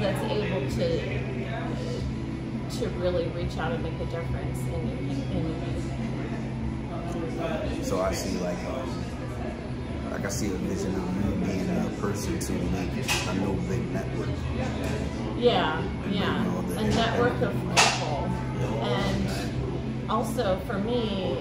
that's able to to really reach out and make a difference in, in, in So I see like um, like I see a vision of me being a person to make a no big network. Yeah, yeah. A network of people. And also for me,